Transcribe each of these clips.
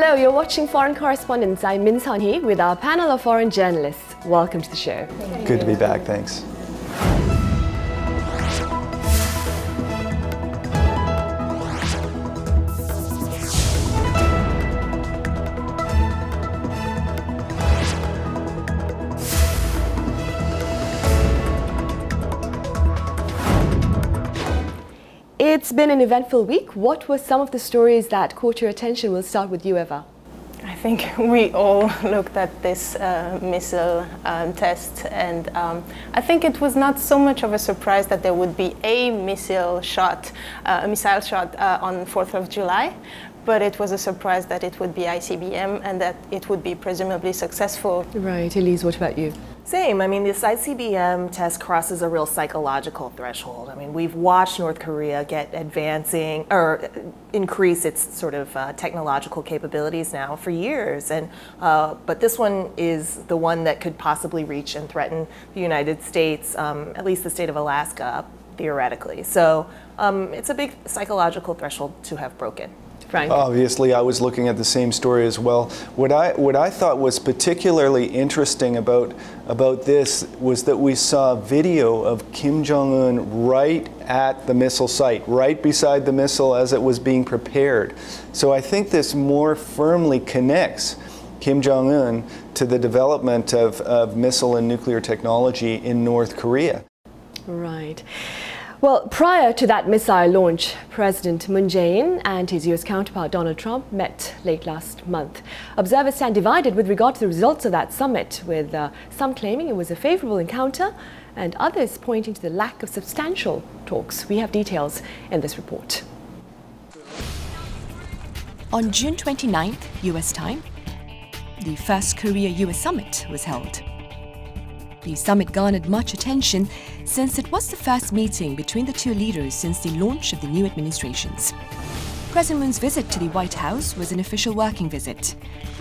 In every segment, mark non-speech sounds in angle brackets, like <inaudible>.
Hello, you're watching Foreign Correspondents. I'm Min Sun Hee with our panel of foreign journalists. Welcome to the show. Good to be back, thanks. Been an eventful week. What were some of the stories that caught your attention? We'll start with you, Eva. I think <laughs> we all <laughs> looked at this uh, missile um, test, and um, I think it was not so much of a surprise that there would be a missile shot, uh, a missile shot uh, on 4th of July, but it was a surprise that it would be ICBM and that it would be presumably successful. Right, Elise, what about you? Same. I mean, this ICBM test crosses a real psychological threshold. I mean, we've watched North Korea get advancing or increase its sort of uh, technological capabilities now for years, and uh, but this one is the one that could possibly reach and threaten the United States, um, at least the state of Alaska, theoretically. So um, it's a big psychological threshold to have broken. Frank? Obviously, I was looking at the same story as well. What I what I thought was particularly interesting about about this was that we saw video of Kim Jong Un right at the missile site, right beside the missile as it was being prepared. So I think this more firmly connects Kim Jong Un to the development of, of missile and nuclear technology in North Korea. Right. Well, prior to that missile launch, President Moon Jae-in and his US counterpart Donald Trump met late last month. Observers stand divided with regard to the results of that summit, with uh, some claiming it was a favorable encounter and others pointing to the lack of substantial talks. We have details in this report. On June 29th, US time, the first Korea-US summit was held. The summit garnered much attention since it was the first meeting between the two leaders since the launch of the new administrations. President Moon's visit to the White House was an official working visit.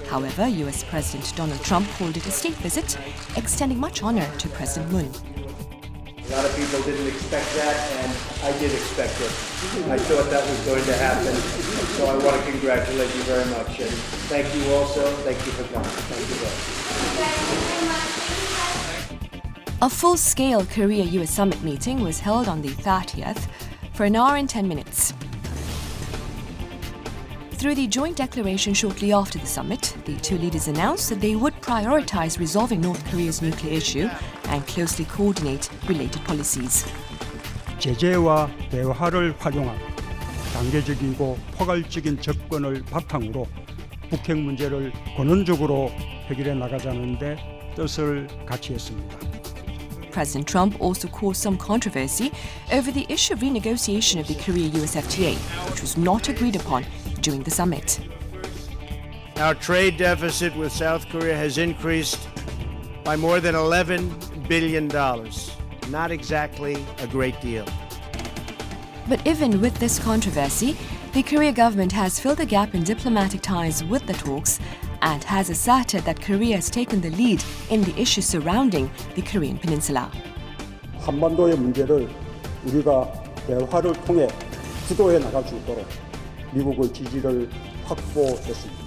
However, US President Donald Trump called it a state visit, extending much honor to President Moon. A lot of people didn't expect that, and I did expect it. I thought that was going to happen, so I want to congratulate you very much. And thank you also. Thank you for coming. Thank you both. A full-scale Korea-US summit meeting was held on the 30th for an hour and 10 minutes. Through the joint declaration shortly after the summit, the two leaders announced that they would prioritize resolving North Korea's nuclear issue and closely coordinate related policies. 제재와 대화를 활용한 단계적이고 포괄적인 접근을 바탕으로 북핵 문제를 근원적으로 해결해 나가자는데 뜻을 같이 했습니다. President Trump also caused some controversy over the issue of renegotiation of the Korea-US FTA, which was not agreed upon during the summit. Our trade deficit with South Korea has increased by more than $11 billion. Not exactly a great deal. But even with this controversy, the Korea government has filled the gap in diplomatic ties with the talks and has asserted that Korea has taken the lead in the issues surrounding the Korean peninsula. 한반도의 문제를 우리가 대화를 통해 주도해 나갈 수 있도록 미국의 지지를 확보했습니다.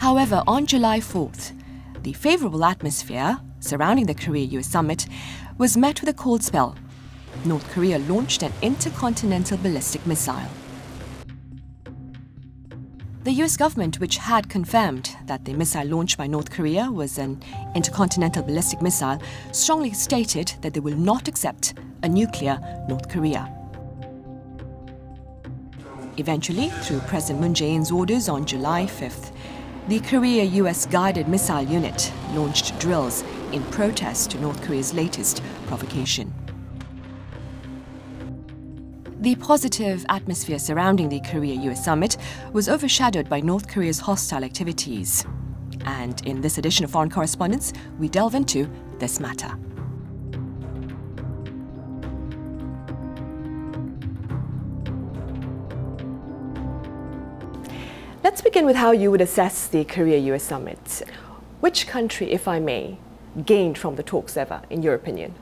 However, on July 4th, the favorable atmosphere surrounding the Korea-US summit was met with a cold spell. North Korea launched an intercontinental ballistic missile. The US government, which had confirmed that the missile launched by North Korea was an intercontinental ballistic missile, strongly stated that they will not accept a nuclear North Korea. Eventually, through President Moon Jae-in's orders on July 5th, the Korea-US guided missile unit launched drills in protest to North Korea's latest provocation. The positive atmosphere surrounding the Korea US summit was overshadowed by North Korea's hostile activities. And in this edition of Foreign Correspondents, we delve into this matter. Let's begin with how you would assess the Korea US summit. Which country, if I may, gained from the talks ever, in your opinion?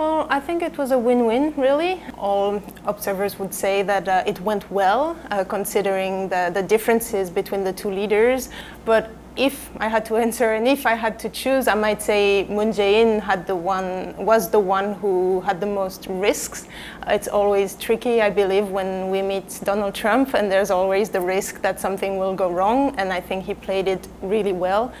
Well, I think it was a win-win, really. All observers would say that uh, it went well, uh, considering the, the differences between the two leaders. But if I had to answer and if I had to choose, I might say Moon Jae-in had the one was the one who had the most risks. It's always tricky, I believe, when we meet Donald Trump, and there's always the risk that something will go wrong. And I think he played it really well.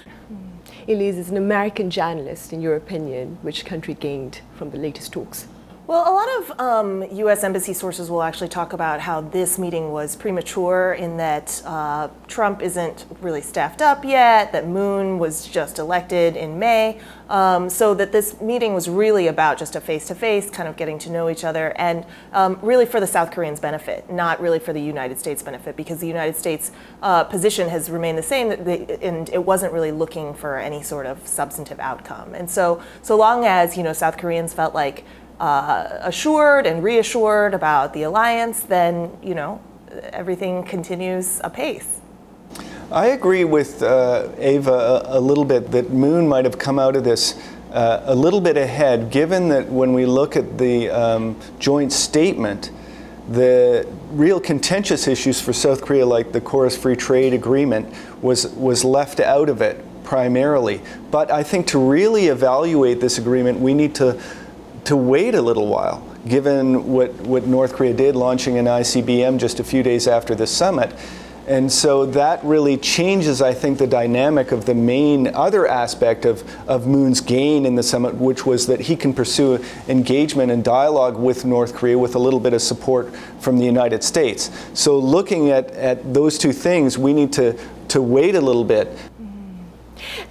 Elise is an American journalist. In your opinion, which country gained from the latest talks? Well, a lot of um, U.S. embassy sources will actually talk about how this meeting was premature in that uh, Trump isn't really staffed up yet, that Moon was just elected in May, um, so that this meeting was really about just a face to face, kind of getting to know each other, and um, really for the South Koreans' benefit, not really for the United States' benefit, because the United States' uh, position has remained the same, and it wasn't really looking for any sort of substantive outcome. And so, so long as you know South Koreans felt like uh, assured and reassured about the alliance, then you know everything continues apace. I agree with uh, Ava a, a, little bit that Moon might have come out of this uh, a little bit ahead, given that when we look at the um, joint statement, the real contentious issues for South Korea, like the KORUS Free Trade Agreement, was was left out of it primarily. But I think to really evaluate this agreement, we need to to wait a little while, given what, what North Korea did, launching an ICBM just a few days after the summit. And so that really changes, I think, the dynamic of the main other aspect of, of Moon's gain in the summit, which was that he can pursue engagement and dialogue with North Korea with a little bit of support from the United States. So looking at, at those two things, we need to, to wait a little bit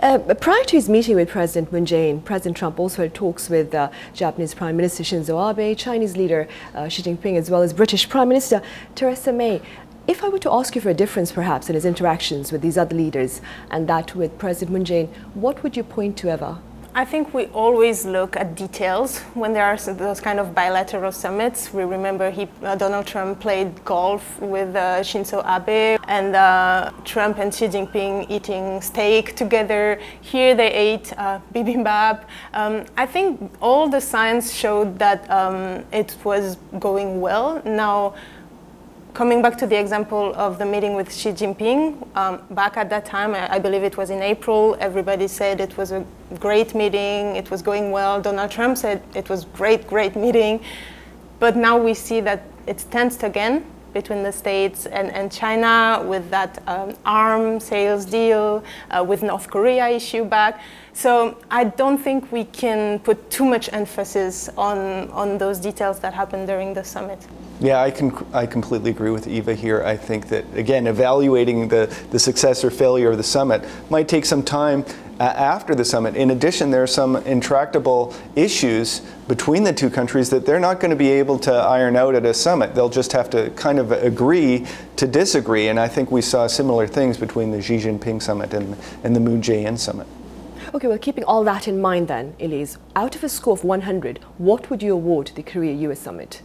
uh, prior to his meeting with President Moon Jae-in, President Trump also had talks with uh, Japanese Prime Minister Shinzo Abe, Chinese leader uh, Xi Jinping, as well as British Prime Minister Theresa May. If I were to ask you for a difference, perhaps, in his interactions with these other leaders and that with President Moon Jae-in, what would you point to, Eva? I think we always look at details when there are those kind of bilateral summits. We remember he, uh, Donald Trump played golf with uh, Shinzo Abe, and uh, Trump and Xi Jinping eating steak together. Here they ate uh, bibimbap. Um, I think all the signs showed that um, it was going well. Now coming back to the example of the meeting with Xi Jinping, um, back at that time, I, I, believe it was in April, everybody said it was a great meeting, it was going well. Donald Trump said it was great, great meeting. But now we see that it's tensed again between the States and, and China with that um, arms sales deal, uh, with North Korea issue back. So I don't think we can put too much emphasis on, on those details that happened during the summit. Yeah, I can. I completely agree with Eva here. I think that again, evaluating the the success or failure of the summit might take some time uh, after the summit. In addition, there are some intractable issues between the two countries that they're not going to be able to iron out at a summit. They'll just have to kind of agree to disagree. And I think we saw similar things between the Xi Jinping summit and and the Moon Jae-in summit. Okay, well, keeping all that in mind, then, Elise, out of a score of 100, what would you award the Korea-US summit?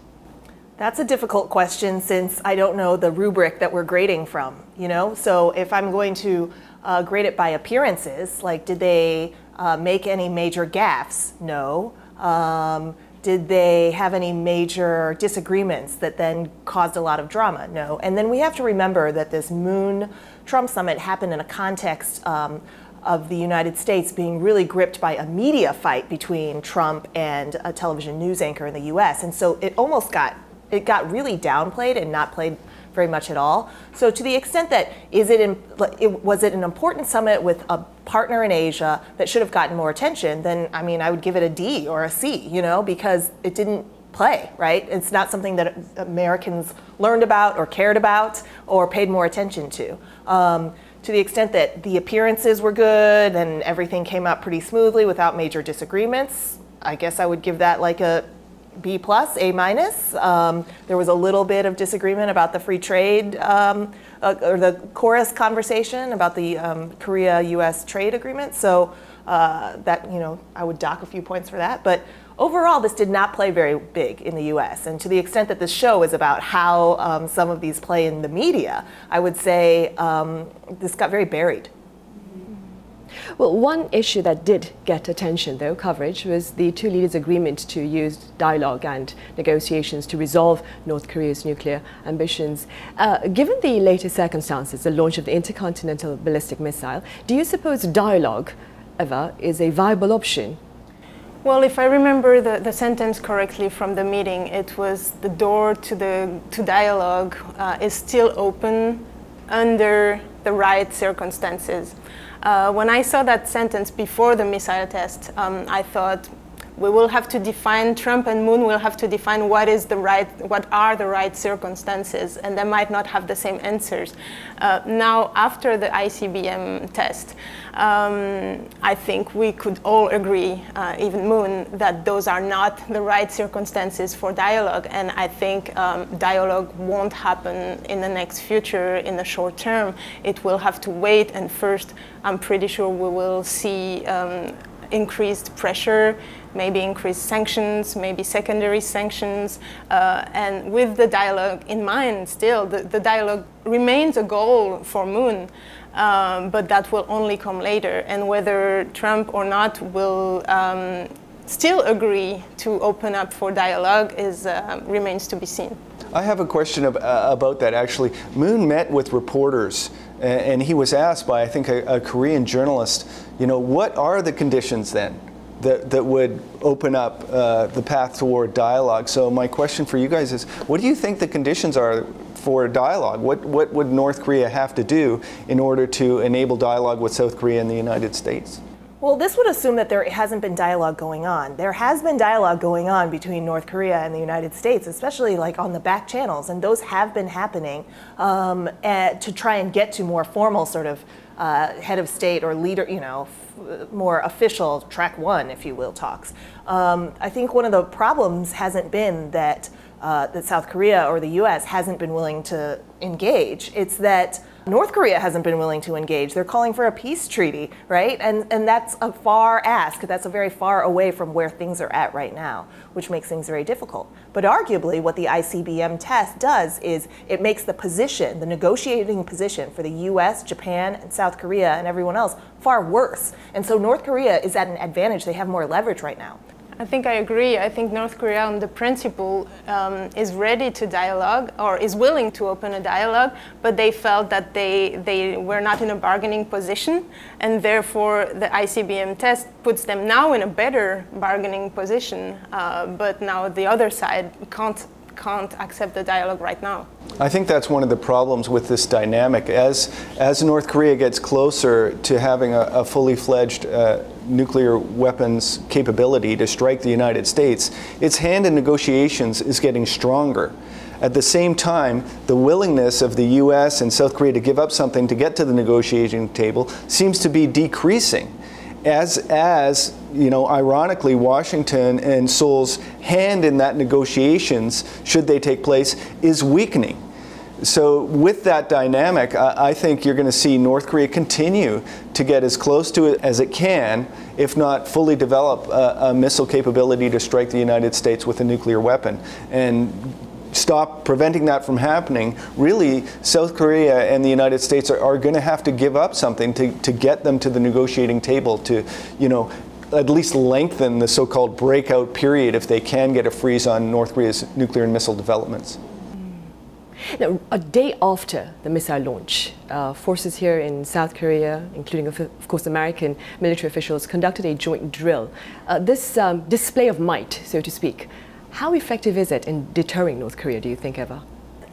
That's a difficult question since I don't know the rubric that we're grading from, you know? So if I'm going to uh, grade it by appearances, like did they uh, make any major gaffes? No. Um, did they have any major disagreements that then caused a lot of drama? No. And then we have to remember that this Moon Trump summit happened in a context um, of the United States being really gripped by a media fight between Trump and a television news anchor in the US. And so it almost got it got really downplayed and not played very much at all. So to the extent that is it, in, it was it an important summit with a partner in Asia that should have gotten more attention, then I mean I would give it a D or a C, you know, because it didn't play, right? It's not something that Americans learned about or cared about or paid more attention to. Um, to the extent that the appearances were good and everything came out pretty smoothly without major disagreements, I guess I would give that like a B plus, A minus. Um, there was a little bit of disagreement about the free trade um, uh, or the KORUS conversation about the um, Korea-U.S. trade agreement. So uh, that you know, I would dock a few points for that. But overall, this did not play very big in the U.S. And to the extent that this show is about how um, some of these play in the media, I would say um, this got very buried. Well, one issue that did get attention, though, coverage, was the two leaders' agreement to use dialogue and negotiations to resolve North Korea's nuclear ambitions. Uh, given the latest circumstances, the launch of the intercontinental ballistic missile, do you suppose dialogue ever is a viable option? Well, if I remember the, the sentence correctly from the meeting, it was the door to, the, to dialogue uh, is still open under the right circumstances. Uh, when I saw that sentence before the missile test, um, I thought we will have to define Trump and Moon will have to define what is the right, what are the right circumstances, and they might not have the same answers. Uh, now, after the ICBM test, um, I think we could all agree, uh, even Moon, that those are not the right circumstances for dialogue, and I think um, dialogue won't happen in the next future, in the short term. It will have to wait, and first, I'm pretty sure we will see um, increased pressure maybe increase sanctions, maybe secondary sanctions, uh, and with the dialogue in mind still, the, the dialogue remains a goal for Moon, um, but that will only come later. And whether Trump or not will um, still agree to open up for dialogue is, uh, remains to be seen. I have a question of, uh, about that actually. Moon met with reporters and he was asked by, I think, a, a Korean journalist, you know, what are the conditions then? That, that would open up uh, the path toward dialogue. So my question for you guys is, what do you think the conditions are for dialogue? What, what would North Korea have to do in order to enable dialogue with South Korea and the United States? Well, this would assume that there hasn't been dialogue going on. There has been dialogue going on between North Korea and the United States, especially like on the back channels, and those have been happening um, to try and get to more formal sort of uh, head of state or leader, you know, more official track one, if you will, talks. Um, I think one of the problems hasn't been that uh, that South Korea or the U.S. hasn't been willing to engage. It's that North Korea hasn't been willing to engage. They're calling for a peace treaty, right? And, and that's a far ask. That's a very far away from where things are at right now, which makes things very difficult. But arguably, what the ICBM test does is it makes the position, the negotiating position for the US, Japan, and South Korea and everyone else far worse. And so North Korea is at an advantage. They have more leverage right now. I think I agree. I think North Korea, on the principle, um, is ready to dialogue or is willing to open a dialogue, but they felt that they, they were not in a bargaining position, and therefore the ICBM test puts them now in a better bargaining position. Uh, but now the other side can't can't accept the dialogue right now. I think that's one of the problems with this dynamic. As, as North Korea gets closer to having a, a fully fledged uh, nuclear weapons capability to strike the United States, its hand in negotiations is getting stronger. At the same time, the willingness of the US and South Korea to give up something to get to the negotiating table seems to be decreasing as, as you know, ironically, Washington and Seoul's hand in that negotiations, should they take place, is weakening. So with that dynamic, I, I think you're going to see North Korea continue to get as close to it as it can, if not fully develop a, a missile capability to strike the United States with a nuclear weapon. And stop preventing that from happening, really South Korea and the United States are, are going to have to give up something to, to get them to the negotiating table to, you know, at least lengthen the so-called breakout period if they can get a freeze on North Korea's nuclear and missile developments. Now, a day after the missile launch, uh, forces here in South Korea, including of, of, course American military officials, conducted a joint drill. Uh, this um, display of might, so to speak, how effective is it in deterring North Korea, do you think, Eva?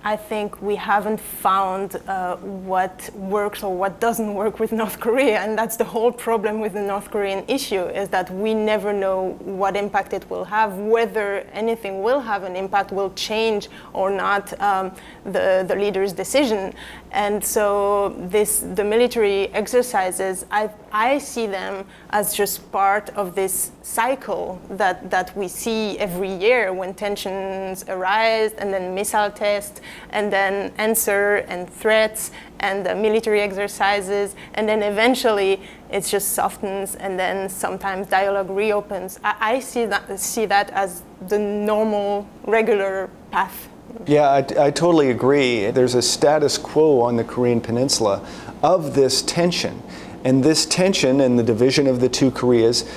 I think we haven't found uh, what works or what doesn't work with North Korea, and that's the whole problem with the North Korean issue is that we never know what impact it will have, whether anything will have an impact, will change or not um, the, the leader's decision. And so this, the military exercises, I, I see them as just part of this cycle that, that we see every year when tensions arise and then missile tests and then answer and threats and uh, military exercises and then eventually it just softens and then sometimes dialogue reopens. I, I see, that, see that as the normal, regular path yeah, I, I, totally agree. There's a status quo on the Korean Peninsula of this tension. And this tension and the division of the two Koreas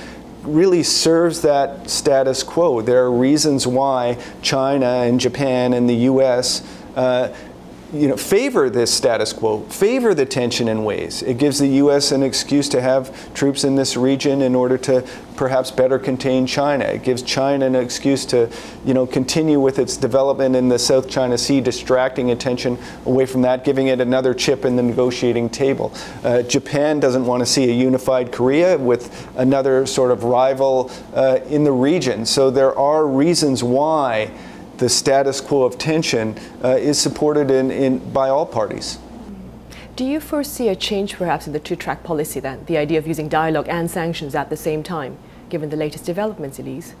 really serves that status quo. There are reasons why China and Japan and the US uh, you know, favor this status quo, favor the tension in ways. It gives the U.S. an excuse to have troops in this region in order to perhaps better contain China. It gives China an excuse to, you know, continue with its development in the South China Sea, distracting attention away from that, giving it another chip in the negotiating table. Uh, Japan doesn't want to see a unified Korea with another sort of rival uh, in the region. So there are reasons why the status quo of tension uh, is supported in, in, by all parties. Do you foresee a change perhaps in the two track policy then, the idea of using dialogue and sanctions at the same time, given the latest developments, Elise?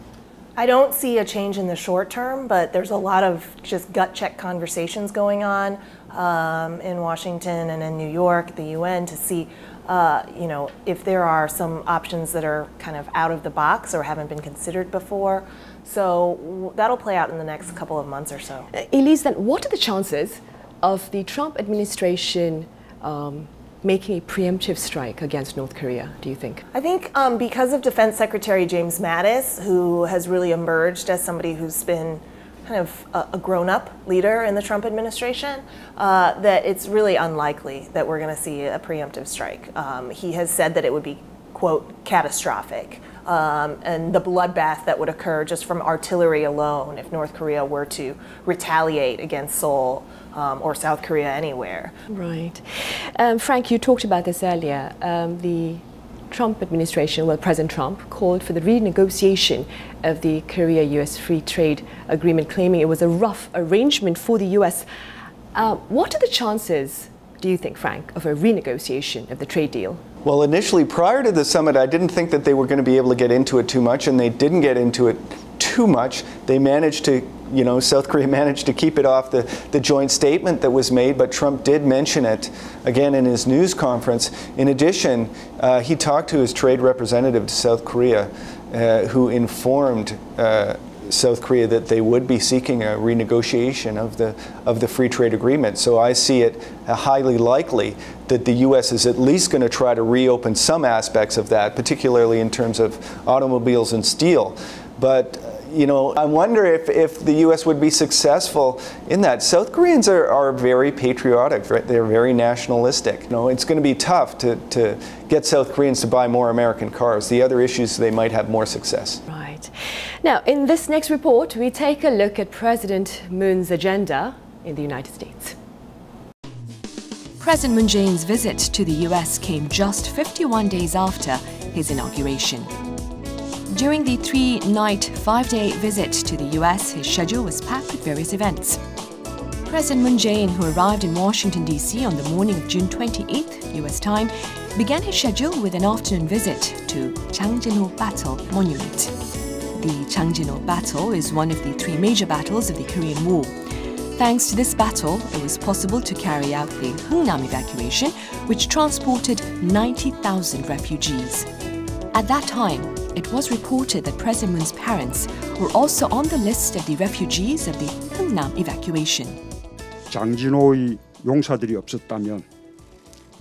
I don't see a change in the short term, but there's a lot of just gut check conversations going on um, in Washington and in New York, the UN, to see, uh, you know, if there are some options that are kind of out of the box or haven't been considered before. So that'll play out in the next couple of months or so. Uh, Elise, then what are the chances of the Trump administration um, making a preemptive strike against North Korea, do you think? I think um, because of Defense Secretary James Mattis, who has really emerged as somebody who's been kind of a, a grown up leader in the Trump administration, uh, that it's really unlikely that we're going to see a preemptive strike. Um, he has said that it would be, quote, catastrophic um, and the bloodbath that would occur just from artillery alone if North Korea were to retaliate against Seoul um, or South Korea anywhere. Right. Um, Frank, you talked about this earlier. Um, the Trump administration, well, President Trump, called for the renegotiation of the Korea US Free Trade Agreement, claiming it was a rough arrangement for the US. Uh, what are the chances, do you think, Frank, of a renegotiation of the trade deal? Well, initially, prior to the summit, I didn't think that they were going to be able to get into it too much, and they didn't get into it too much. They managed to, you know, <laughs> South Korea managed to keep it off the, the joint statement that was made, but Trump did mention it again in his news conference. In addition, uh, he talked to his trade representative to South Korea, uh, who informed uh, South Korea that they would be seeking a renegotiation of the of the free trade agreement. So I see it highly likely that the U.S. is at least going to try to reopen some aspects of that, particularly in terms of automobiles and steel. But you know, I wonder if, if the U.S. would be successful in that. South Koreans are, are very patriotic, right? They're very nationalistic. You know, it's going to be tough to, to get South Koreans to buy more American cars. The other issues, they might have more success. Right. Now, in this next report, we take a look at President Moon's agenda in the United States. President Moon Jae-in's visit to the US came just 51 days after his inauguration. During the three-night, five-day visit to the US, his schedule was packed with various events. President Moon Jae-in, who arrived in Washington, D.C. on the morning of June 28, U.S. time, began his schedule with an afternoon visit to Changjin-ho Battle Monument. The Changjin-ho Battle is one of the three major battles of the Korean War. Thanks to this battle, it was possible to carry out the Hungnam evacuation, which transported 90,000 refugees. At that time, it was reported that President Moon's parents were also on the list of the refugees of the Hungnam evacuation. 장진호의 용사들이 없었다면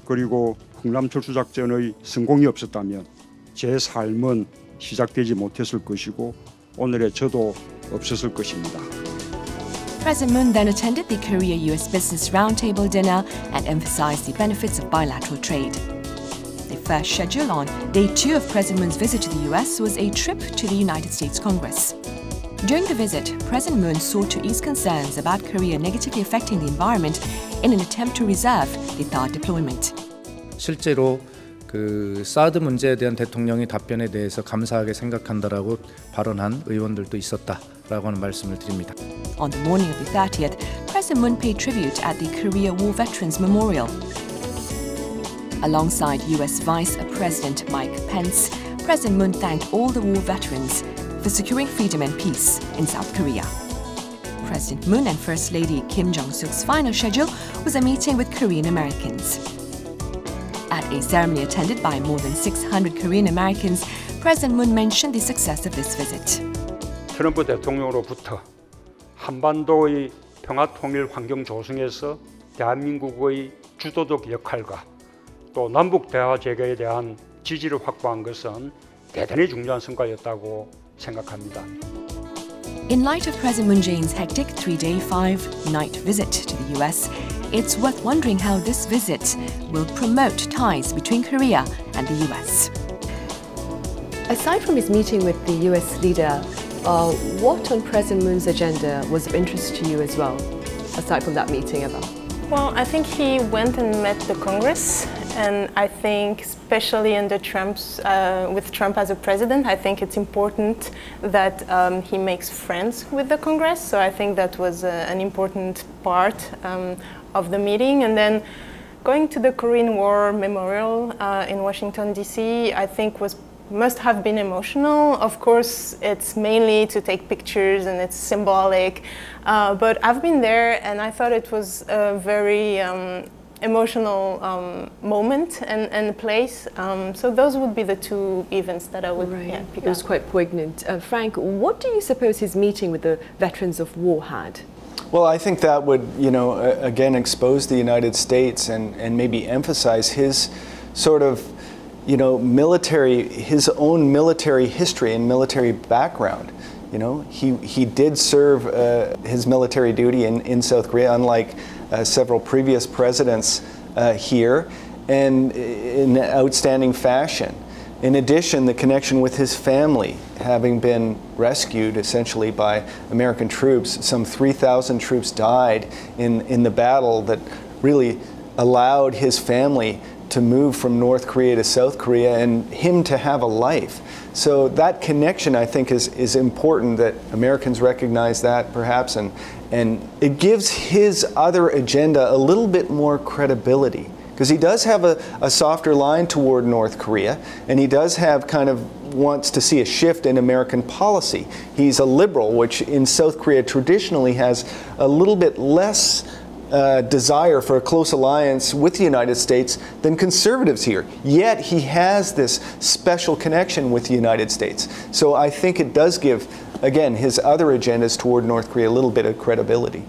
그리고 흥남 철수작전의 성공이 없었다면 제 삶은 시작되지 못했을 것이고 오늘의 저도 없었을 것입니다. President Moon then attended the Korea-US Business Roundtable dinner and emphasized the benefits of bilateral trade. The first schedule on day two of President Moon's visit to the US was a trip to the United States Congress. During the visit, President Moon sought to ease concerns about Korea negatively affecting the environment in an attempt to reserve the THAAD deployment. 실제로 그 사드 문제에 대한 대통령의 답변에 대해서 감사하게 생각한다라고 발언한 의원들도 있었다라고 하는 말씀을 드립니다. On the morning of the 30th, President Moon paid tribute at the Korea War Veterans Memorial. Alongside US Vice President Mike Pence, President Moon thanked all the war veterans for securing freedom and peace in South Korea. President Moon and First Lady Kim Jong-suk's final schedule was a meeting with Korean Americans. At a ceremony attended by more than 600 Korean Americans, President Moon mentioned the success of this visit. 트럼프 대통령으로부터 한반도의 평화 통일 환경 조성에서 대한민국의 주도적 역할과 또 남북 대화 재개에 대한 지지를 확보한 것은 대단히 중요한 성과였다고 생각합니다. In light of President Moon Jae-in's hectic three-day, five-night visit to the US, it's worth wondering how this visit will promote ties between Korea and the US. Aside from his meeting with the US leader, uh, what on President Moon's agenda was of interest to you as well, aside from that meeting, Eva? Well, I think he went and met the Congress, and I think, especially under Trump's, uh, with Trump as a president, I think it's important that um, he makes friends with the Congress. So I think that was uh, an important part um, of the meeting. And then going to the Korean War Memorial uh, in Washington D.C., I think was must have been emotional. Of course, it's mainly to take pictures and it's symbolic. Uh, but I've been there and I thought it was a very um, emotional um, moment and, and place. Um, so those would be the two events that I would Right. yeah, pick it was up. quite poignant. Uh, Frank, what do you suppose his meeting with the veterans of war had? Well, I think that would, you know, a- again expose the United States and, and maybe emphasize his sort of, you know, military, his own military history and military background. You know, he, he did serve uh, his military duty in, in South Korea, unlike uh, several previous presidents uh, here, and in outstanding fashion. In addition, the connection with his family, having been rescued essentially by American troops, some 3,000 troops died in, in the battle that really allowed his family to move from North Korea to South Korea and him to have a life. So that connection, I think, is, is important that Americans recognize that perhaps, and, and it gives his other agenda a little bit more credibility because he does have a, a softer line toward North Korea, and he does have kind of wants to see a shift in American policy. He's a liberal, which in South Korea traditionally has a little bit less uh, desire for a close alliance with the United States than conservatives here. Yet he has this special connection with the United States. So I think it does give, again, his other agendas toward North Korea a little bit of credibility.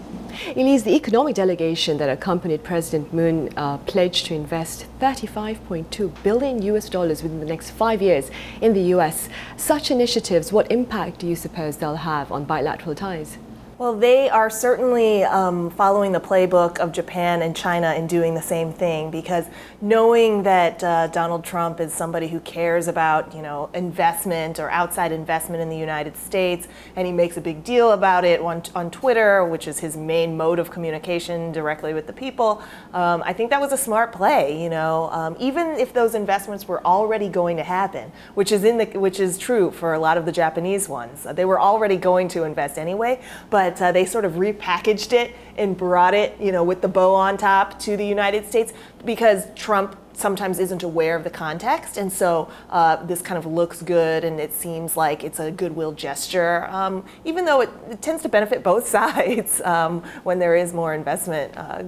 Elise, the economic delegation that accompanied President Moon uh, pledged to invest 35.2 billion US dollars within the next five years in the US. Such initiatives, what impact do you suppose they'll have on bilateral ties? Well, they are certainly um, following the playbook of Japan and China in doing the same thing because knowing that uh, Donald Trump is somebody who cares about, you know, investment or outside investment in the United States, and he makes a big deal about it on, on Twitter, which is his main mode of communication directly with the people, um, I think that was a smart play. You know, um, even if those investments were already going to happen, which is in the which is true for a lot of the Japanese ones, they were already going to invest anyway, but uh, they sort of repackaged it and brought it, you know, with the bow on top to the United States because Trump sometimes isn't aware of the context, and so uh, this kind of looks good and it seems like it's a goodwill gesture, um, even though it, it tends to benefit both <laughs> sides um, when there is more investment uh,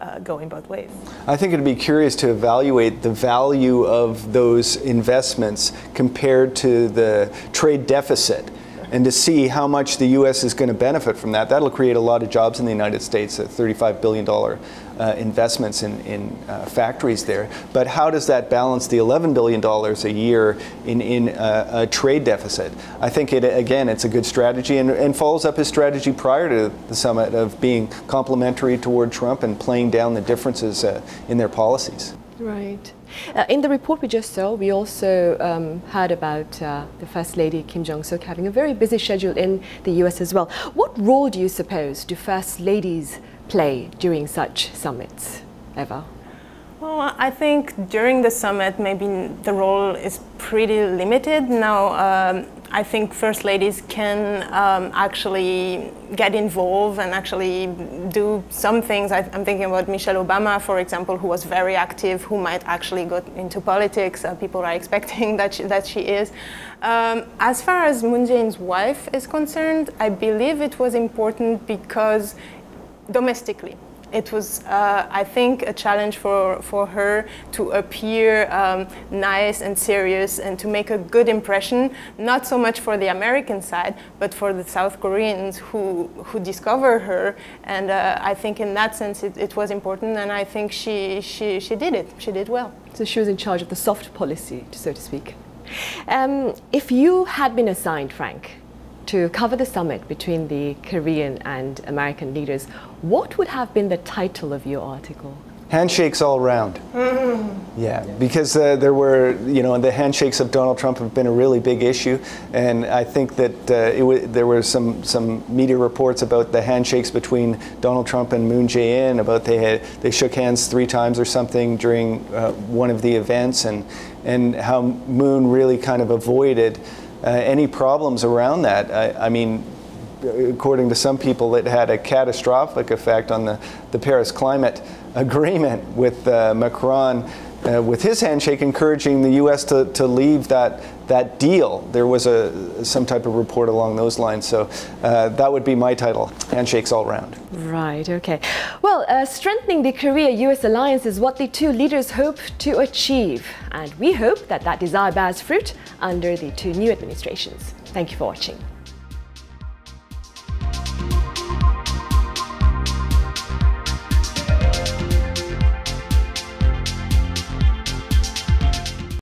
uh, going both ways. I think it'd be curious to evaluate the value of those investments compared to the trade deficit and to see how much the U.S. is going to benefit from that. That'll create a lot of jobs in the United States, at $35 billion uh, investments in, in uh, factories there. But how does that balance the $11 billion a year in, in uh, a trade deficit? I think, it, again, it's a good strategy and, and follows up his strategy prior to the summit of being complementary toward Trump and playing down the differences uh, in their policies. Right. Uh, in the report we just saw, we also um, heard about uh, the First Lady Kim Jong Suk having a very busy schedule in the US as well. What role do you suppose do First Ladies play during such summits, Eva? Well, I think during the summit, maybe the role is pretty limited. Now, um, I think first ladies can um, actually get involved and actually do some things. I, I'm thinking about Michelle Obama, for example, who was very active, who might actually go into politics. Uh, people are expecting <laughs> that she, that she is. Um, as far as Moon Jae-in's wife is concerned, I believe it was important because domestically. It was, uh, I think, a challenge for, for her to appear um, nice and serious and to make a good impression, not so much for the American side, but for the South Koreans who, who discover her. And uh, I think in that sense it, it was important, and I think she, she, she did it. She did well. So she was in charge of the soft policy, so to speak. Um, if you had been assigned, Frank, to cover the summit between the Korean and American leaders, what would have been the title of your article? Handshakes all around. Yeah, because uh, there were, you know, the handshakes of Donald Trump have been a really big issue, and I think that uh, there were some some media reports about the handshakes between Donald Trump and Moon Jae-in, about they had they shook hands three times or something during uh, one of the events, and and how Moon really kind of avoided uh, any problems around that. I, I mean, according to some people, it had a catastrophic effect on the, the Paris Climate Agreement with uh, Macron. Uh, with his handshake encouraging the U.S. to, to leave that that deal. There was a some type of report along those lines. So uh, that would be my title: handshakes all round. Right. Okay. Well, uh, strengthening the Korea-U.S. alliance is what the two leaders hope to achieve, and we hope that that desire bears fruit under the two new administrations. Thank you for watching you